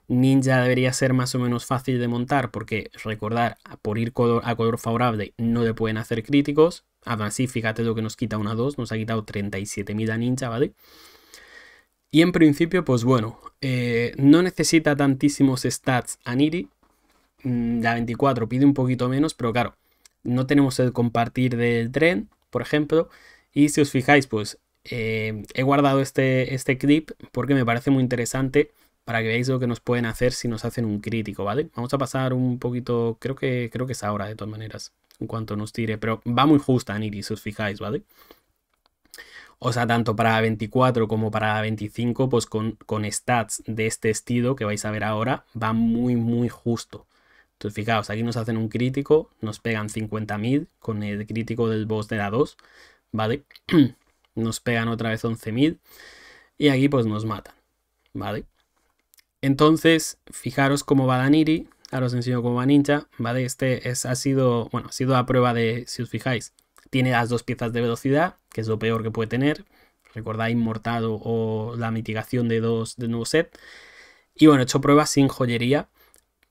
Ninja debería ser más o menos fácil de montar porque recordar, por ir a color favorable no le pueden hacer críticos. Aún así, fíjate lo que nos quita una 2, nos ha quitado 37.000 a Ninja, ¿vale? Y en principio, pues bueno, eh, no necesita tantísimos stats a la 24 pide un poquito menos, pero claro, no tenemos el compartir del tren, por ejemplo. Y si os fijáis, pues eh, he guardado este, este clip porque me parece muy interesante para que veáis lo que nos pueden hacer si nos hacen un crítico, ¿vale? Vamos a pasar un poquito, creo que, creo que es ahora de todas maneras, en cuanto nos tire, pero va muy justa Niri, si os fijáis, ¿vale? O sea, tanto para 24 como para 25, pues con, con stats de este estilo que vais a ver ahora, va muy, muy justo. Entonces, fijaos, aquí nos hacen un crítico, nos pegan 50.000 con el crítico del boss de la 2, ¿vale? nos pegan otra vez 11.000 y aquí pues nos matan, ¿vale? Entonces, fijaros cómo va Daniri, ahora os enseño cómo va Ninja, ¿vale? Este es, ha sido, bueno, ha sido la prueba de, si os fijáis, tiene las dos piezas de velocidad, que es lo peor que puede tener, recordáis Inmortado o la mitigación de dos de nuevo set, y bueno, he hecho pruebas sin joyería,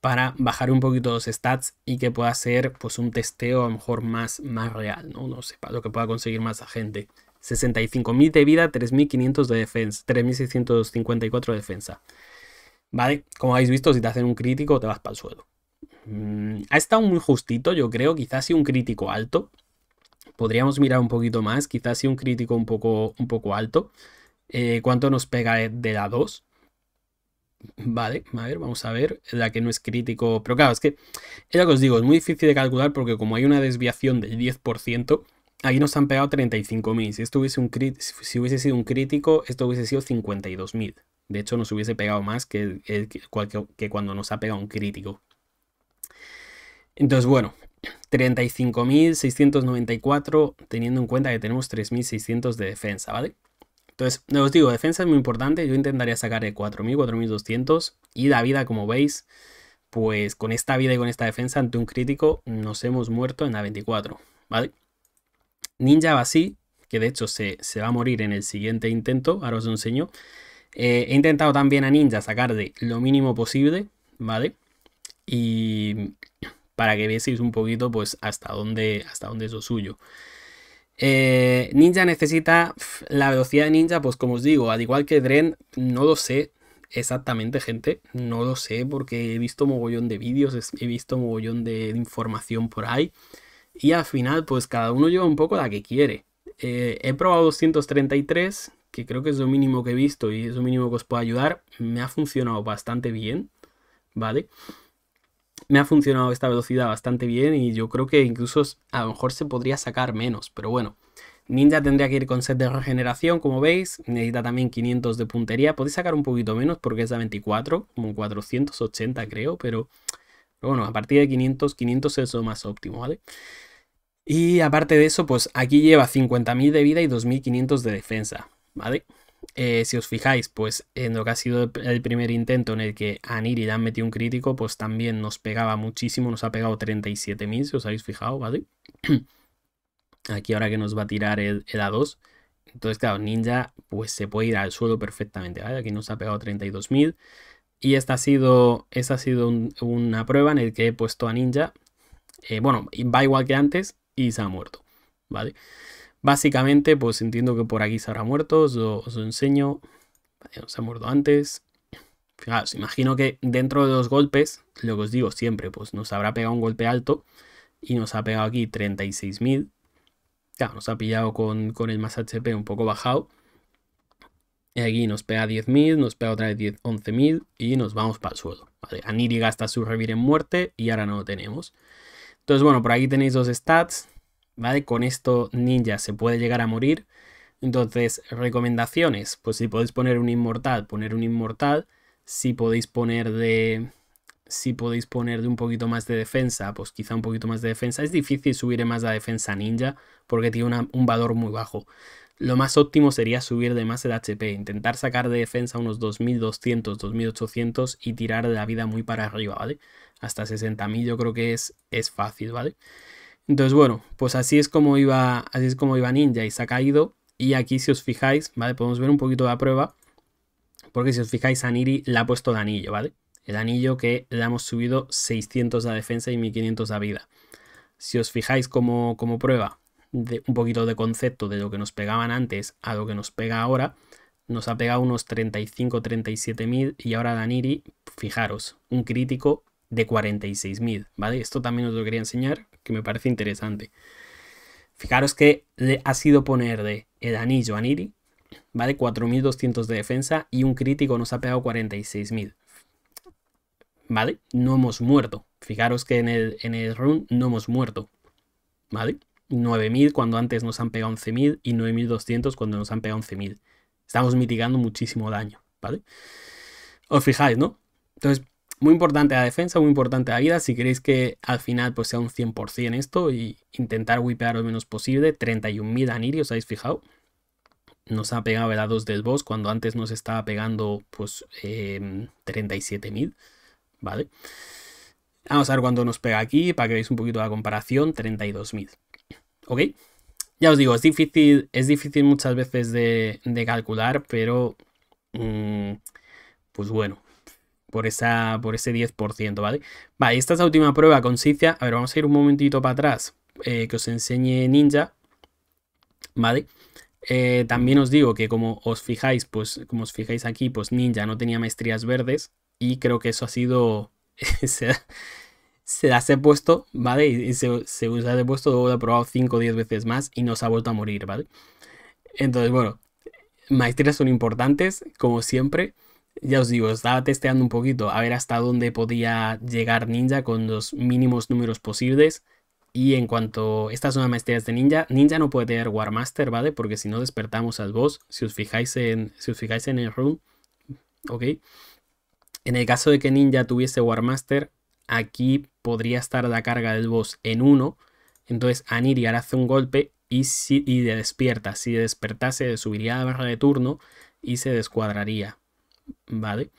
para bajar un poquito los stats y que pueda ser pues un testeo a lo mejor más, más real, ¿no? No sé, para lo que pueda conseguir más gente. 65.000 de vida, 3.500 de defensa, 3.654 de defensa. ¿Vale? Como habéis visto, si te hacen un crítico, te vas para el suelo. Mm, ha estado muy justito, yo creo. Quizás si un crítico alto. Podríamos mirar un poquito más. Quizás si un crítico un poco, un poco alto. Eh, ¿Cuánto nos pega de la 2? Vale, a ver, vamos a ver. La que no es crítico. Pero claro, es que es lo que os digo, es muy difícil de calcular porque como hay una desviación del 10%, aquí nos han pegado 35.000. Si esto hubiese, un si hubiese sido un crítico, esto hubiese sido 52.000. De hecho, nos hubiese pegado más que, que cuando nos ha pegado un crítico. Entonces, bueno, 35.694 teniendo en cuenta que tenemos 3.600 de defensa, ¿vale? Entonces, os digo, defensa es muy importante. Yo intentaría sacar de 4.000, 4.200. Y la vida, como veis, pues con esta vida y con esta defensa ante un crítico nos hemos muerto en la 24, ¿vale? Ninja va así, que de hecho se, va a morir en el siguiente intento. Ahora os lo enseño. Eh, he intentado también a Ninja sacar de lo mínimo posible, ¿vale? Y para que veáis un poquito pues hasta dónde, hasta dónde es lo suyo. Eh, ninja necesita la velocidad de Ninja, pues como os digo, al igual que Dren, no lo sé exactamente, gente. No lo sé porque he visto mogollón de vídeos, he visto mogollón de información por ahí. Y al final, pues cada uno lleva un poco la que quiere. Eh, he probado 233, que creo que es lo mínimo que he visto y es lo mínimo que os puede ayudar. Me ha funcionado bastante bien, ¿vale? Me ha funcionado esta velocidad bastante bien y yo creo que incluso a lo mejor se podría sacar menos, pero bueno. Ninja tendría que ir con set de regeneración, como veis. Necesita también 500 de puntería. Podéis sacar un poquito menos porque es de 24, como 480 creo, pero, pero bueno, a partir de 500, 500 es lo más óptimo, ¿vale? Y aparte de eso, pues aquí lleva 50.000 de vida y 2.500 de defensa, ¿vale? Eh, si os fijáis, pues en lo que ha sido el primer intento en el que a le han metido un crítico, pues también nos pegaba muchísimo, nos ha pegado 37.000, si os habéis fijado, ¿vale? Aquí ahora que nos va a tirar el, A2. Entonces, claro, Ninja pues se puede ir al suelo perfectamente. Aquí nos ha pegado 32.000. Y esta ha sido, esta ha sido una prueba en el que he puesto a Ninja. Eh, bueno, va igual que antes y se ha muerto, ¿vale? Básicamente, pues entiendo que por aquí se habrá muerto, os lo, enseño. se ha muerto antes. Fijaos, imagino que dentro de los golpes, lo que os digo siempre, pues nos habrá pegado un golpe alto y nos ha pegado aquí 36.000. Claro, nos ha pillado con, el más HP un poco bajado. Y aquí nos pega 10.000, nos pega otra vez 11.000 y nos vamos para el suelo. Vale, Aniri gasta su revir en muerte y ahora no lo tenemos. Entonces, bueno, por aquí tenéis los stats. ¿Vale? Con esto ninja se puede llegar a morir. Entonces, recomendaciones, pues si podéis poner un inmortal, poner un inmortal. Si podéis poner de... Si podéis poner de un poquito más de defensa, pues quizá un poquito más de defensa. Es difícil subir más la defensa ninja porque tiene un valor muy bajo. Lo más óptimo sería subir de más el HP, intentar sacar de defensa unos 2200, 2800 y tirar de la vida muy para arriba, ¿vale? Hasta 60.000 yo creo que es, es fácil, ¿vale? Entonces, bueno, pues así es como iba, así es como iba Ninja y se ha caído. Y aquí, si os fijáis, ¿vale? Podemos ver un poquito la prueba. Porque si os fijáis, a Niri le ha puesto el anillo, ¿vale? El anillo que le hemos subido 600 de defensa y 1500 de vida. Si os fijáis como, como prueba, de un poquito de concepto de lo que nos pegaban antes a lo que nos pega ahora, nos ha pegado unos 35-37 mil y ahora Daniri, fijaros, un crítico de 46.000, ¿vale? Esto también os lo quería enseñar, que me parece interesante. Fijaros que ha sido poner de el anillo a Niri, ¿vale? 4.200 de defensa y un crítico nos ha pegado 46.000. ¿Vale? No hemos muerto. Fijaros que en el, en el run no hemos muerto. ¿Vale? 9.000 cuando antes nos han pegado 11.000 y 9.200 cuando nos han pegado 11.000. Estamos mitigando muchísimo daño, ¿vale? Os fijáis, ¿no? Entonces, muy importante la defensa, muy importante la vida. Si queréis que al final pues sea un 100% esto y intentar wipear lo menos posible. 31.000 Aniri, ¿os habéis fijado? Nos ha pegado el A2 del boss cuando antes nos estaba pegando pues 37.000, em, ¿vale? Vamos a ver cuánto nos pega aquí para que veáis un poquito la comparación. 32.000, ¿ok? Ya os digo, es difícil, es difícil muchas veces de, calcular, pero... Mm, pues bueno, por, esa, por ese 10%, ¿vale? Vale, esta es la última prueba con Sicia. A ver, vamos a ir un momentito para atrás eh, que os enseñe Ninja, ¿vale? Eh, también os digo que como os fijáis, pues como os fijáis aquí, pues Ninja no tenía maestrías verdes y creo que eso ha sido... se, las he puesto, ¿vale? Y se, se las he puesto, luego probado 5 o 10 veces más y nos ha vuelto a morir, ¿vale? Entonces, bueno, maestrías son importantes, como siempre. Ya os digo, estaba testeando un poquito a ver hasta dónde podía llegar Ninja con los mínimos números posibles. Y en cuanto estas son las maestrías de Ninja, Ninja no puede tener Warmaster, ¿vale? Porque si no despertamos al boss, si os fijáis en, si os fijáis en el run, ¿ok? En el caso de que Ninja tuviese Warmaster, aquí podría estar la carga del boss en 1. Entonces Aniri hace un golpe y, si, y despierta. Si despertase, subiría la barra de turno y se descuadraría. ¿Vale?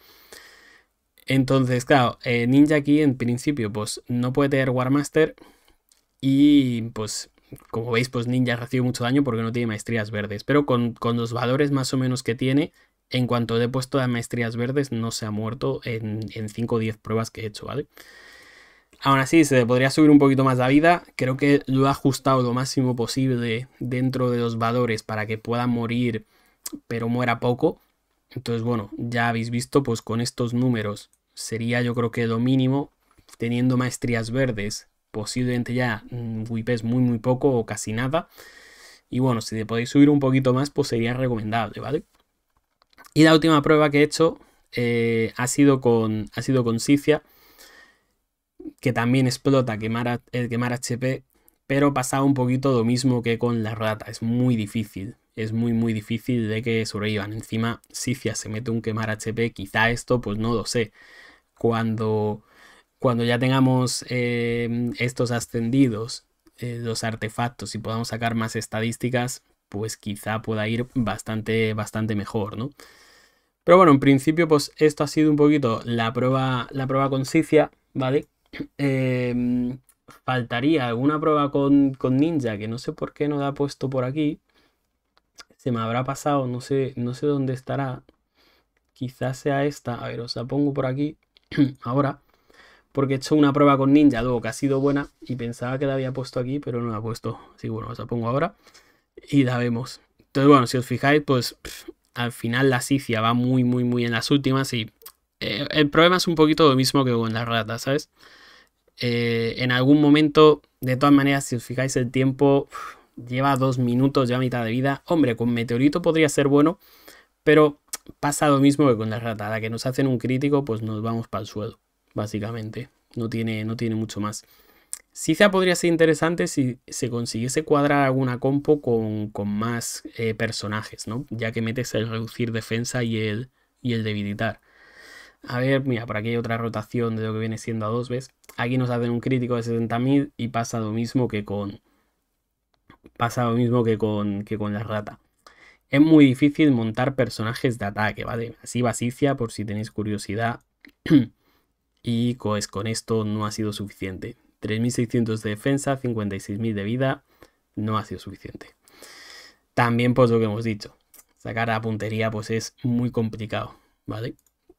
Entonces, claro, eh, Ninja aquí en principio pues no puede tener Warmaster y pues como veis pues Ninja recibe mucho daño porque no tiene maestrías verdes, pero con, los valores más o menos que tiene, en cuanto he puesto las maestrías verdes no se ha muerto en, en 5 o 10 pruebas que he hecho, ¿vale? Aún así, se podría subir un poquito más la vida. Creo que lo he ajustado lo máximo posible dentro de los valores para que pueda morir, pero muera poco. Entonces, bueno, ya habéis visto, pues con estos números sería yo creo que lo mínimo, teniendo maestrías verdes, posiblemente ya whipes muy muy poco o casi nada. Y bueno, si te podéis subir un poquito más, pues sería recomendable, ¿vale? Y la última prueba que he hecho eh, ha, sido con, ha sido con Sicia que también explota quemar, el quemar HP, pero pasaba un poquito lo mismo que con la rata. Es muy difícil, es muy muy difícil de que sobrevivan. Encima, Sifia se mete un quemar HP, quizá esto, pues no lo sé. Cuando, cuando ya tengamos eh, estos ascendidos, eh, los artefactos y podamos sacar más estadísticas, pues quizá pueda ir bastante, bastante mejor, ¿no? Pero bueno, en principio, pues esto ha sido un poquito la prueba, la prueba con Sifia, ¿vale? Em, faltaría alguna prueba con, Ninja, que no sé por qué no la ha puesto por aquí. Se me habrá pasado, no sé, no sé dónde estará. Quizás sea esta. A ver, os la pongo por aquí ahora. Porque he hecho una prueba con Ninja luego que ha sido buena y pensaba que la había puesto aquí, pero no la ha puesto. Así bueno, os la pongo ahora y la vemos. Entonces, bueno, si os fijáis, pues al final la Sicia va muy, muy, muy en las últimas y eh, el problema es un poquito lo mismo que con la rata, ¿sabes? Eh, en algún momento, de todas maneras, si os fijáis el tiempo, lleva dos minutos, ya mitad de vida. Hombre, con meteorito podría ser bueno, pero pasa lo mismo que con la rata. la que nos hacen un crítico, pues nos vamos para el suelo, básicamente. No tiene, no tiene mucho más. Siza podría ser interesante si se consiguiese cuadrar alguna compo con, más eh, personajes, ¿no? Ya que metes el reducir defensa y el, y el debilitar. A ver, mira, por aquí hay otra rotación de lo que viene siendo a dos veces. Aquí nos hacen un crítico de 70.000 y pasa lo mismo que con. Pasa lo mismo que con, que con la rata. Es muy difícil montar personajes de ataque, ¿vale? Así Basicia, por si tenéis curiosidad. y pues con esto no ha sido suficiente. 3.600 de defensa, 56.000 de vida. No ha sido suficiente. También, pues lo que hemos dicho. Sacar a puntería, pues es muy complicado, ¿vale?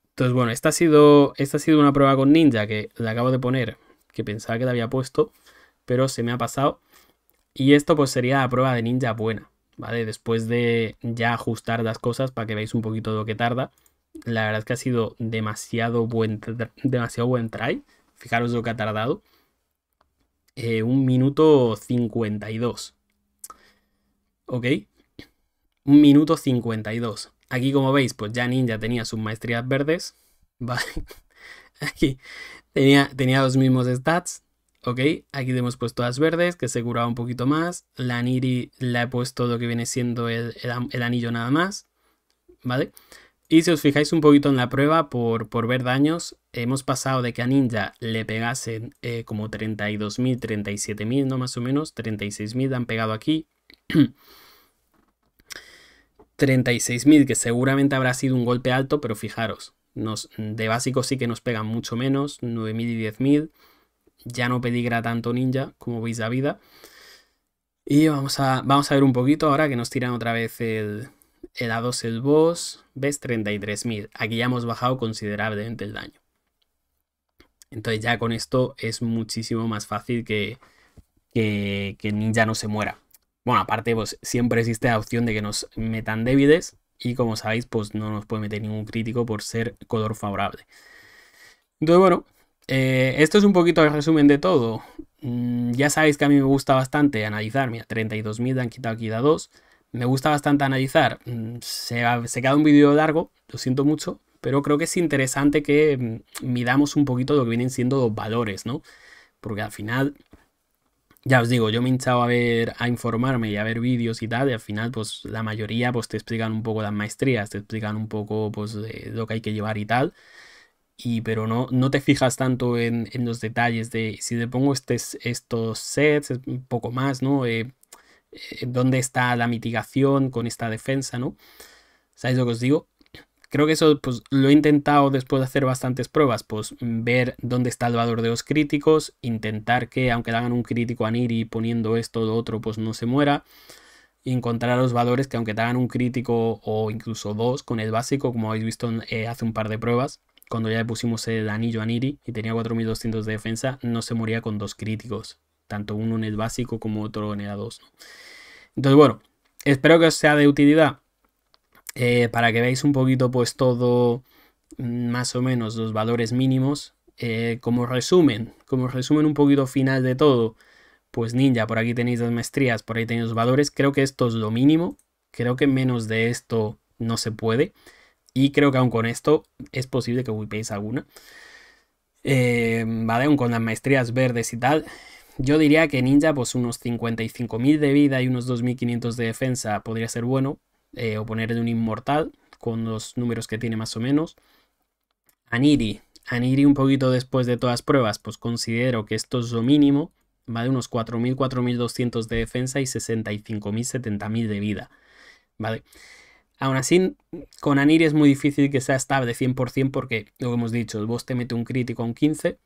Entonces, bueno, esta ha, sido, esta ha sido una prueba con Ninja que le acabo de poner, que pensaba que la había puesto, pero se me ha pasado. Y esto pues sería la prueba de Ninja buena, ¿vale? Después de ya ajustar las cosas para que veáis un poquito de lo que tarda. La verdad es que ha sido demasiado buen, demasiado buen try. Fijaros lo que ha tardado. Eh, un minuto 52. ¿Ok? Un minuto 52. Aquí como veis, pues ya Ninja tenía sus maestrías verdes. Aquí tenía, tenía los mismos stats. Ok, aquí le hemos puesto las verdes, que se curaba un poquito más. La Niri le he puesto lo que viene siendo el, anillo nada más. ¿Vale? Y si os fijáis un poquito en la prueba, por, por ver daños, hemos pasado de que a Ninja le pegasen eh, como 32.000, 37.000, ¿no? Más o menos. 36.000 han pegado aquí. 36.000, que seguramente habrá sido un golpe alto, pero fijaros, nos, de básico sí que nos pegan mucho menos, 9.000 y 10.000. Ya no peligra tanto ninja, como veis la vida. Y vamos a, vamos a ver un poquito ahora que nos tiran otra vez el, el A2 el boss. Ves 33.000. Aquí ya hemos bajado considerablemente el daño. Entonces ya con esto es muchísimo más fácil que, que, que ninja no se muera. Bueno, aparte, pues siempre existe la opción de que nos metan débiles y como sabéis, pues no nos puede meter ningún crítico por ser color favorable. Entonces, bueno, eh, esto es un poquito el resumen de todo. Mm, ya sabéis que a mí me gusta bastante analizar. Mira, 32.000 han quitado aquí da 2. Me gusta bastante analizar. Mm, se, se queda un vídeo largo, lo siento mucho, pero creo que es interesante que mm, midamos un poquito lo que vienen siendo los valores, ¿no? Porque al final, ya os digo, yo me he hinchado a ver, a informarme y a ver vídeos y tal, y al final, pues la mayoría pues te explican un poco las maestrías, te explican un poco pues lo que hay que llevar y tal. Y, pero no, no te fijas tanto en, los detalles de si te pongo este, estos sets, un poco más, ¿no? Eh, eh, dónde está la mitigación con esta defensa, ¿no? ¿Sabéis lo que os digo? Creo que eso pues, lo he intentado después de hacer bastantes pruebas, pues ver dónde está el valor de los críticos, intentar que aunque le hagan un crítico a Niri poniendo esto o lo otro, pues no se muera, y encontrar los valores que aunque te hagan un crítico o incluso dos con el básico, como habéis visto eh, hace un par de pruebas, cuando ya le pusimos el anillo a Niri y tenía 4200 de defensa, no se moría con dos críticos, tanto uno en el básico como otro en el A2. Entonces bueno, espero que os sea de utilidad eh, para que veáis un poquito pues todo mm, más o menos los valores mínimos. Eh, como resumen, como resumen un poquito final de todo, pues ninja, por aquí tenéis las maestrías, por ahí tenéis los valores. Creo que esto es lo mínimo. Creo que menos de esto no se puede. Y creo que aún con esto es posible que wipeéis alguna. Eh, vale, aún con las maestrías verdes y tal. Yo diría que ninja, pues unos 55.000 de vida y unos 2.500 de defensa podría ser bueno. Eh, o ponerle un inmortal con los números que tiene más o menos. Aniri. Aniri un poquito después de todas pruebas, pues considero que esto es lo mínimo. ¿Vale? Unos 4.000, 4.200 de defensa y 65.000, 70.000 de vida. ¿Vale? Aún así, con Aniri es muy difícil que sea estable 100% porque, lo que hemos dicho, el boss te mete un crítico a un 15.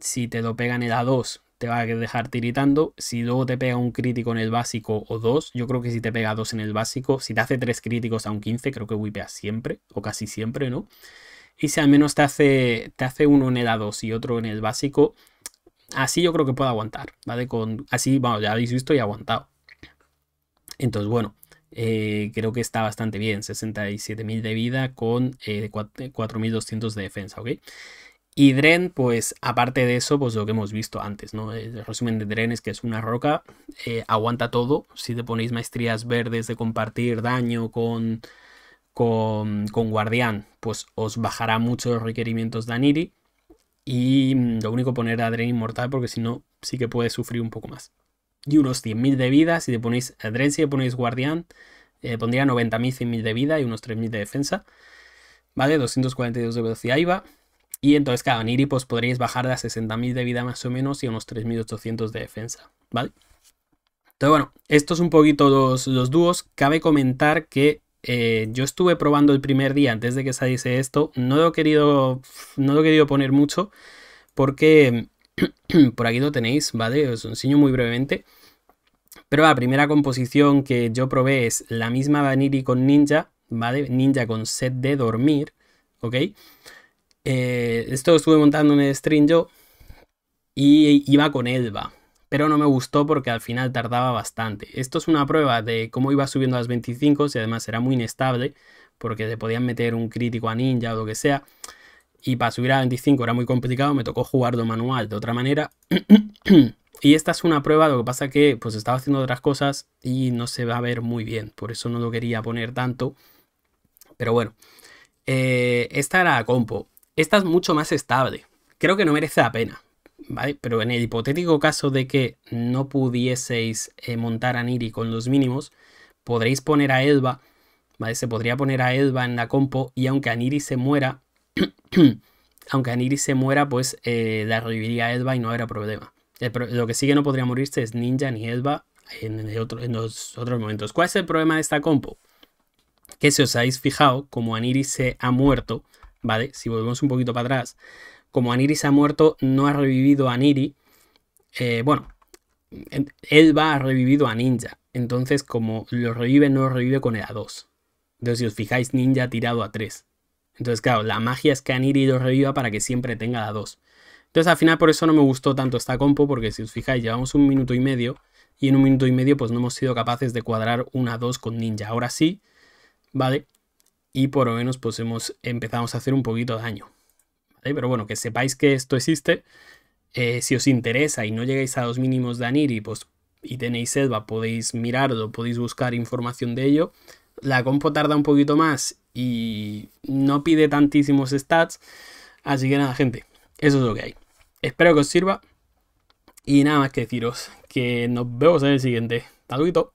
Si te lo pegan el A2, te va a dejar tiritando. Si luego te pega un crítico en el básico o dos, yo creo que si te pega dos en el básico, si te hace tres críticos a un 15, creo que wipea siempre, o casi siempre, ¿no? Y si al menos te hace, te hace uno en el A2 y otro en el básico, así yo creo que puede aguantar, ¿vale? Con, así, bueno, ya habéis visto y aguantado. Entonces, bueno, eh, creo que está bastante bien. 67.000 de vida con 4.200 eh, de defensa, ¿ok? Y Dren, pues aparte de eso, pues lo que hemos visto antes, ¿no? El resumen de Dren es que es una roca, eh, aguanta todo. Si te ponéis maestrías verdes de compartir daño con, con, con Guardián, pues os bajará mucho los requerimientos de Aniri. Y mm, lo único poner a Dren inmortal porque si no, sí que puede sufrir un poco más. Y unos 100.000 de vida, si te ponéis Dren, si ponéis Guardián, eh, pondría 90.000, 100.000 de vida y unos 3.000 de defensa. ¿Vale? 242 de velocidad IVA. Y entonces, cada Niri pues podríais bajar a 60.000 de vida más o menos y a unos 3.800 de defensa, ¿vale? Entonces, bueno, estos un poquito los, los dúos. Cabe comentar que eh, yo estuve probando el primer día antes de que saliese esto. No he querido, no lo he querido poner mucho porque por aquí lo tenéis, ¿vale? Os enseño muy brevemente. Pero la primera composición que yo probé es la misma Vaniri con Ninja, ¿vale? Ninja con set de dormir, ¿ok? Eh, esto lo estuve montando en el stream yo y iba con Elba, pero no me gustó porque al final tardaba bastante. Esto es una prueba de cómo iba subiendo a las 25 y además era muy inestable porque te podían meter un crítico a ninja o lo que sea. Y para subir a 25 era muy complicado, me tocó jugarlo manual de otra manera. y esta es una prueba, lo que pasa que pues estaba haciendo otras cosas y no se va a ver muy bien, por eso no lo quería poner tanto. Pero bueno, eh, esta era la compo. Esta es mucho más estable. Creo que no merece la pena. ¿Vale? Pero en el hipotético caso de que no pudieseis eh, montar a Niri con los mínimos, podréis poner a Elba, ¿vale? Se podría poner a Elba en la compo y aunque Aniri se muera, aunque Aniri se muera, pues eh, la reviviría Elba y no habrá problema. lo que sí que no podría morirse es Ninja ni Elba en, los otros momentos. ¿Cuál es el problema de esta compo? Que si os habéis fijado, como Aniri se ha muerto, ¿vale? Si volvemos un poquito para atrás, como Aniri se ha muerto, no ha revivido a Aniri. Eh, bueno, él va a revivido a Ninja. Entonces, como lo revive, no lo revive con el A2. Entonces, si os fijáis, Ninja ha tirado a 3. Entonces, claro, la magia es que Aniri lo reviva para que siempre tenga la 2. Entonces, al final, por eso no me gustó tanto esta compo, porque si os fijáis, llevamos un minuto y medio. Y en un minuto y medio, pues no hemos sido capaces de cuadrar una 2 con Ninja. Ahora sí, ¿vale? y por lo menos pues hemos, empezamos a hacer un poquito de daño. Pero bueno, que sepáis que esto existe. Eh, si os interesa y no llegáis a los mínimos de Aniri pues, y tenéis Selva, podéis mirarlo, podéis buscar información de ello. La compo tarda un poquito más y no pide tantísimos stats. Así que nada, gente, eso es lo que hay. Espero que os sirva. Y nada más que deciros que nos vemos en el siguiente. Saludito.